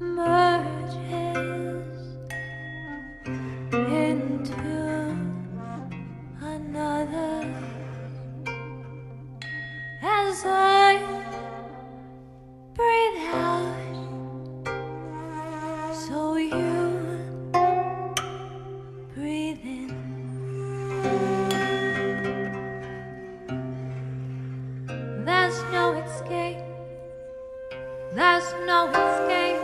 merges into There's no escape. There's no escape.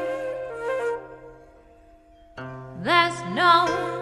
There's no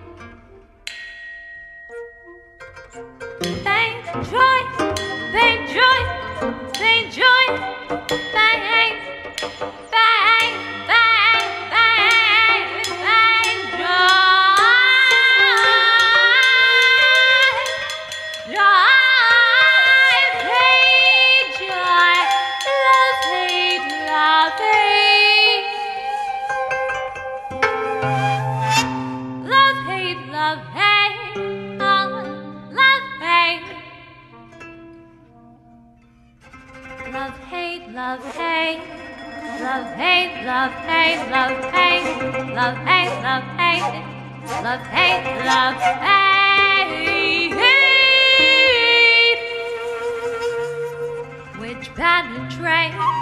they enjoy, they enjoy, they. love, hate, love, hate. Love, hate, love, hate, love, hate. Love, hate, love, hate. Love, hate, love, hate. Which penetrates.